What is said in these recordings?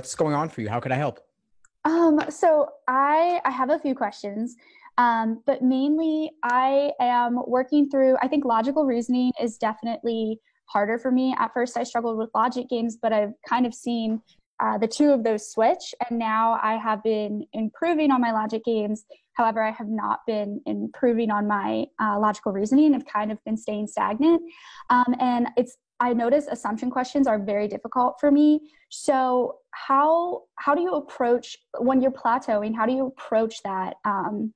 what's going on for you? How could I help? Um, so I I have a few questions. Um, but mainly I am working through I think logical reasoning is definitely harder for me. At first I struggled with logic games, but I've kind of seen uh, the two of those switch and now I have been improving on my logic games. However, I have not been improving on my uh, logical reasoning. I've kind of been staying stagnant. Um, and it's I notice assumption questions are very difficult for me. So how how do you approach when you're plateauing? How do you approach that um,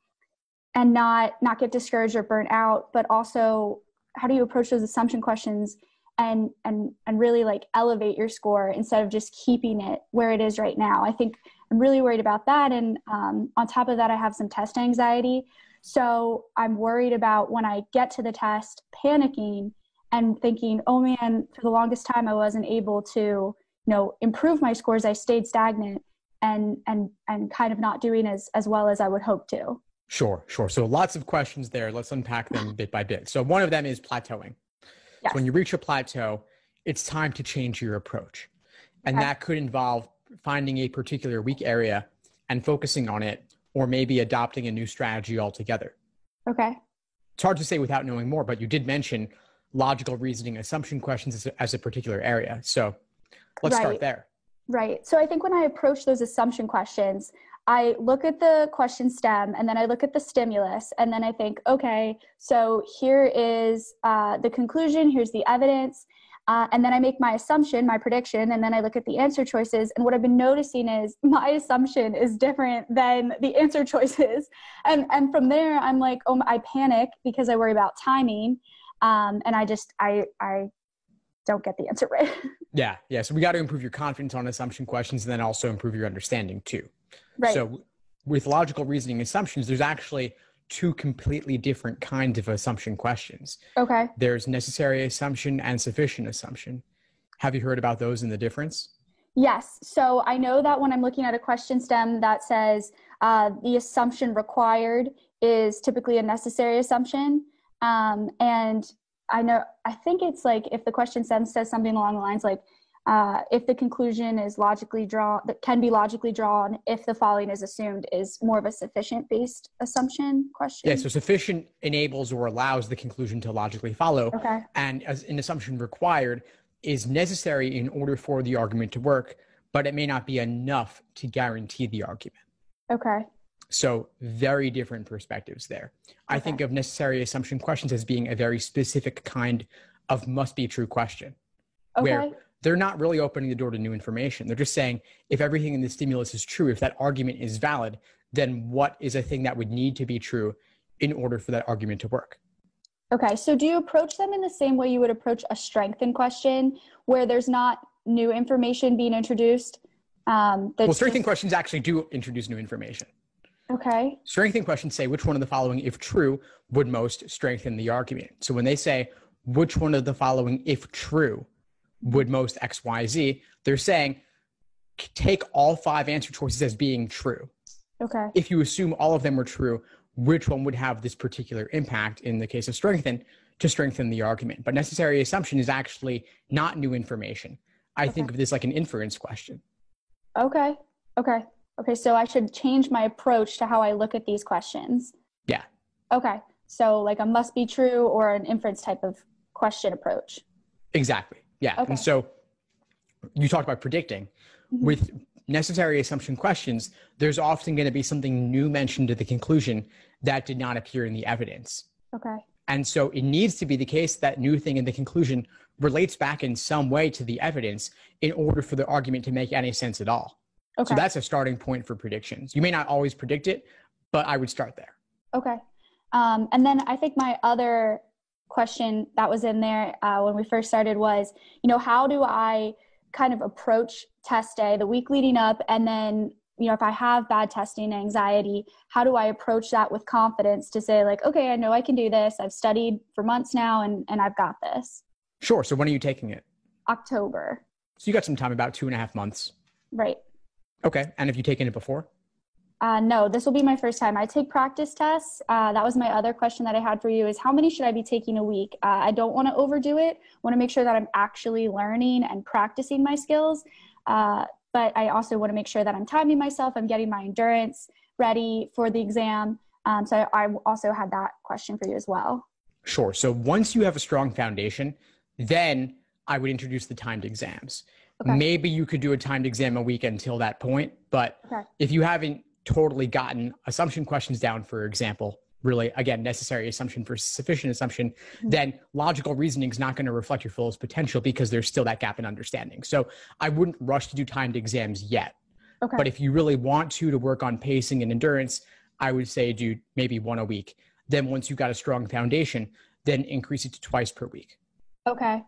and not not get discouraged or burnt out? But also, how do you approach those assumption questions and and and really like elevate your score instead of just keeping it where it is right now? I think I'm really worried about that. And um, on top of that, I have some test anxiety. So I'm worried about when I get to the test, panicking and thinking, oh man, for the longest time I wasn't able to, you know, improve my scores. I stayed stagnant and and and kind of not doing as as well as I would hope to. Sure, sure. So lots of questions there. Let's unpack them bit by bit. So one of them is plateauing. Yes. So when you reach a plateau, it's time to change your approach. And okay. that could involve finding a particular weak area and focusing on it, or maybe adopting a new strategy altogether. Okay. It's hard to say without knowing more, but you did mention logical reasoning assumption questions as a, as a particular area. So let's right. start there. Right. So I think when I approach those assumption questions, I look at the question stem and then I look at the stimulus and then I think, okay, so here is uh, the conclusion, here's the evidence, uh, and then I make my assumption, my prediction, and then I look at the answer choices. And what I've been noticing is my assumption is different than the answer choices. And, and from there, I'm like, oh, I panic because I worry about timing um, and I just I I don't get the answer right. yeah, yeah. So we got to improve your confidence on assumption questions, and then also improve your understanding too. Right. So with logical reasoning assumptions, there's actually two completely different kinds of assumption questions. Okay. There's necessary assumption and sufficient assumption. Have you heard about those and the difference? Yes. So I know that when I'm looking at a question stem that says uh, the assumption required is typically a necessary assumption, um, and I know, I think it's like if the question says, says something along the lines like, uh, if the conclusion is logically drawn, that can be logically drawn, if the following is assumed, is more of a sufficient based assumption question. Yeah, so sufficient enables or allows the conclusion to logically follow. Okay. And as an assumption required is necessary in order for the argument to work, but it may not be enough to guarantee the argument. Okay. So, very different perspectives there. Okay. I think of necessary assumption questions as being a very specific kind of must be true question, okay. where they're not really opening the door to new information. They're just saying if everything in the stimulus is true, if that argument is valid, then what is a thing that would need to be true in order for that argument to work? Okay, so do you approach them in the same way you would approach a strengthen question where there's not new information being introduced? Um, well, strengthen just... questions actually do introduce new information. Okay. Strengthening questions say which one of the following, if true, would most strengthen the argument. So when they say which one of the following, if true, would most X, Y, Z, they're saying take all five answer choices as being true. Okay. If you assume all of them were true, which one would have this particular impact in the case of strengthen to strengthen the argument? But necessary assumption is actually not new information. I okay. think of this like an inference question. Okay. Okay. Okay, so I should change my approach to how I look at these questions. Yeah. Okay. So like a must be true or an inference type of question approach. Exactly. Yeah. Okay. And so you talked about predicting. Mm-hmm. With necessary assumption questions, there's often going to be something new mentioned to the conclusion that did not appear in the evidence. Okay. And so it needs to be the case that new thing in the conclusion relates back in some way to the evidence in order for the argument to make any sense at all. Okay. So that's a starting point for predictions. You may not always predict it, but I would start there. Okay. Um, and then I think my other question that was in there uh, when we first started was, you know, how do I kind of approach test day, the week leading up, and then, you know, if I have bad testing anxiety, how do I approach that with confidence to say, like, okay, I know I can do this. I've studied for months now and, and I've got this. Sure. So when are you taking it? October. So you got some time, about two and a half months. Right. Okay. And have you taken it before? Uh, no, this will be my first time. I take practice tests. Uh, that was my other question that I had for you is how many should I be taking a week? Uh, I don't want to overdo it. want to make sure that I'm actually learning and practicing my skills. Uh, but I also want to make sure that I'm timing myself, I'm getting my endurance ready for the exam. Um, so I also had that question for you as well. Sure. So once you have a strong foundation, then I would introduce the timed exams. Okay. Maybe you could do a timed exam a week until that point, but okay. if you haven't totally gotten assumption questions down, for example, really again necessary assumption for sufficient assumption mm-hmm. then logical reasoning is not going to reflect your fullest potential because there's still that gap in understanding so i wouldn't rush to do timed exams yet okay. but if you really want to to work on pacing and endurance i would say do maybe one a week then once you've got a strong foundation then increase it to twice per week okay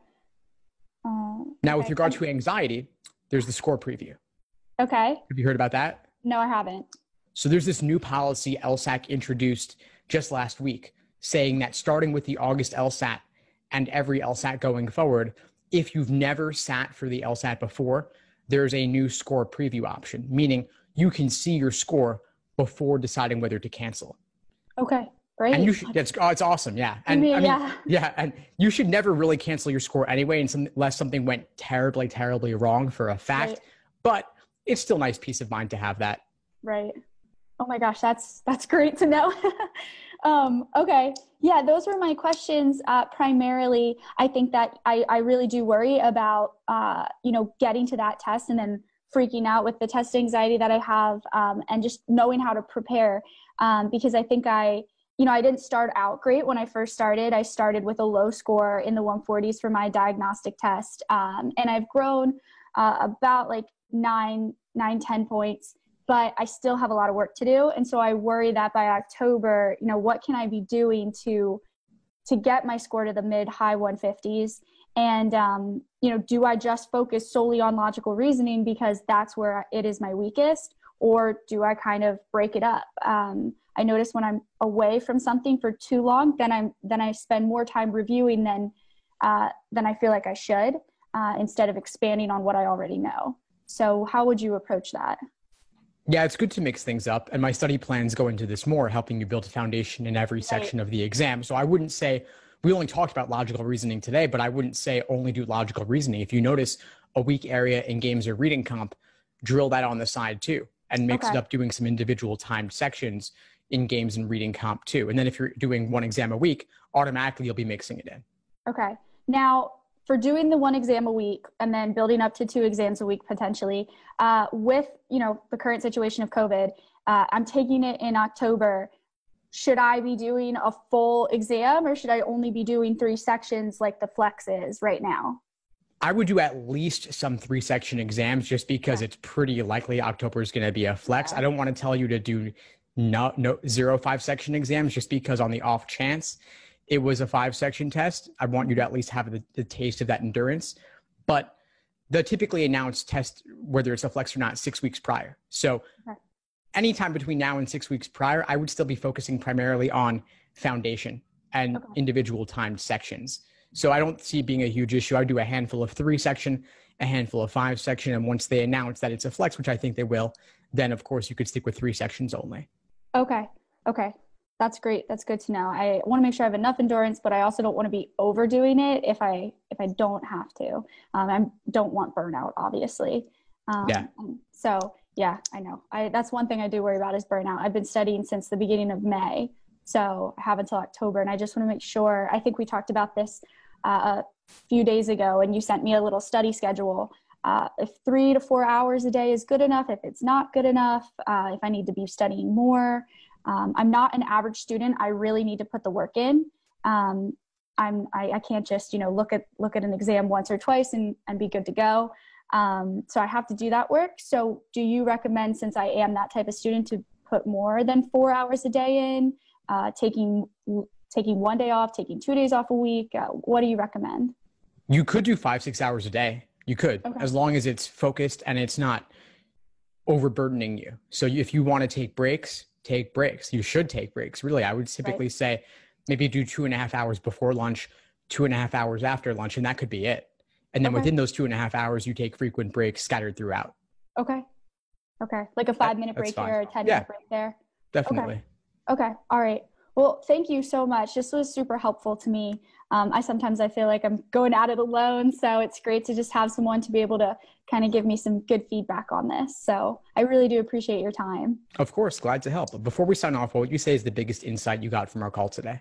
um, now okay. with regard to anxiety there's the score preview okay have you heard about that no i haven't so there's this new policy lsac introduced just last week, saying that starting with the August LSAT and every LSAT going forward, if you've never sat for the LSAT before, there's a new score preview option, meaning you can see your score before deciding whether to cancel. Okay. Great. And you should, that's, oh, it's awesome. Yeah. And I mean, I mean, yeah. yeah. And you should never really cancel your score anyway, unless something went terribly, terribly wrong for a fact. Right. But it's still nice peace of mind to have that. Right. Oh my gosh, that's that's great to know. um, okay, yeah, those were my questions. Uh, primarily, I think that I, I really do worry about uh, you know getting to that test and then freaking out with the test anxiety that I have, um, and just knowing how to prepare um, because I think I you know I didn't start out great when I first started. I started with a low score in the 140s for my diagnostic test, um, and I've grown uh, about like nine nine ten points but I still have a lot of work to do. And so I worry that by October, you know, what can I be doing to to get my score to the mid high 150s? And um, you know, do I just focus solely on logical reasoning because that's where it is my weakest, or do I kind of break it up? Um, I notice when I'm away from something for too long, then I'm then I spend more time reviewing than uh, than I feel like I should, uh, instead of expanding on what I already know. So, how would you approach that? Yeah, it's good to mix things up. And my study plans go into this more, helping you build a foundation in every section of the exam. So I wouldn't say we only talked about logical reasoning today, but I wouldn't say only do logical reasoning. If you notice a weak area in games or reading comp, drill that on the side too and mix okay. it up doing some individual timed sections in games and reading comp too. And then if you're doing one exam a week, automatically you'll be mixing it in. Okay. Now, for doing the one exam a week and then building up to two exams a week potentially uh, with you know the current situation of covid uh, i'm taking it in october should i be doing a full exam or should i only be doing three sections like the flex is right now I would do at least some three section exams just because it's pretty likely October is going to be a flex. Yeah. I don't want to tell you to do no, no zero five section exams just because on the off chance it was a five section test. I want you to at least have the, the taste of that endurance. But the typically announced test, whether it's a flex or not, six weeks prior. So okay. anytime between now and six weeks prior, I would still be focusing primarily on foundation and okay. individual timed sections. So I don't see being a huge issue. I would do a handful of three section, a handful of five section, and once they announce that it's a flex, which I think they will, then of course you could stick with three sections only. Okay. Okay. That's great. That's good to know. I want to make sure I have enough endurance, but I also don't want to be overdoing it if I if I don't have to. Um, I don't want burnout, obviously. Um, yeah. So yeah, I know. I that's one thing I do worry about is burnout. I've been studying since the beginning of May, so I have until October, and I just want to make sure. I think we talked about this uh, a few days ago, and you sent me a little study schedule. Uh, if three to four hours a day is good enough, if it's not good enough, uh, if I need to be studying more, um, I'm not an average student. I really need to put the work in. Um, I'm I, I, can't just you know look at look at an exam once or twice and and be good to go. Um, so I have to do that work. So do you recommend, since I am that type of student, to put more than four hours a day in, uh, taking taking one day off, taking two days off a week? Uh, what do you recommend? You could do five six hours a day. You could, okay. as long as it's focused and it's not overburdening you. So if you want to take breaks, take breaks. You should take breaks. Really, I would typically right. say maybe do two and a half hours before lunch, two and a half hours after lunch, and that could be it. And then okay. within those two and a half hours, you take frequent breaks scattered throughout. Okay. Okay. Like a five minute break here a 10 yeah. minute break there. Definitely. Okay. okay. All right. Well, thank you so much. This was super helpful to me. Um, I sometimes I feel like I'm going at it alone, so it's great to just have someone to be able to kind of give me some good feedback on this. So I really do appreciate your time. Of course, glad to help. Before we sign off, what would you say is the biggest insight you got from our call today?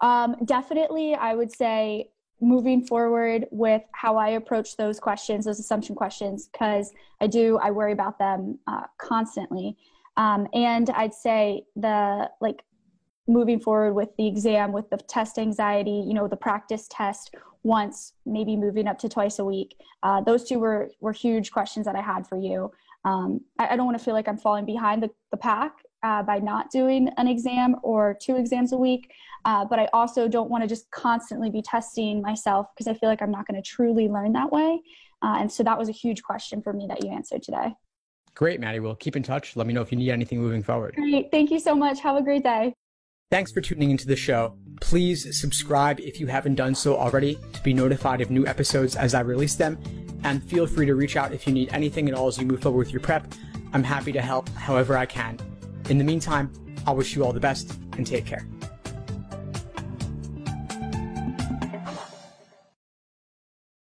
Um, definitely, I would say moving forward with how I approach those questions, those assumption questions, because I do, I worry about them uh, constantly. Um, and I'd say the like moving forward with the exam, with the test anxiety, you know, the practice test once, maybe moving up to twice a week. Uh, those two were, were huge questions that I had for you. Um, I, I, don't want to feel like I'm falling behind the, the pack uh, by not doing an exam or two exams a week. Uh, but I also don't want to just constantly be testing myself because I feel like I'm not going to truly learn that way. Uh, and so that was a huge question for me that you answered today. Great, Maddie. We'll keep in touch. Let me know if you need anything moving forward. Great. Thank you so much. Have a great day. Thanks for tuning into the show. Please subscribe if you haven't done so already to be notified of new episodes as I release them. And feel free to reach out if you need anything at all as you move forward with your prep. I'm happy to help however I can. In the meantime, I'll wish you all the best and take care.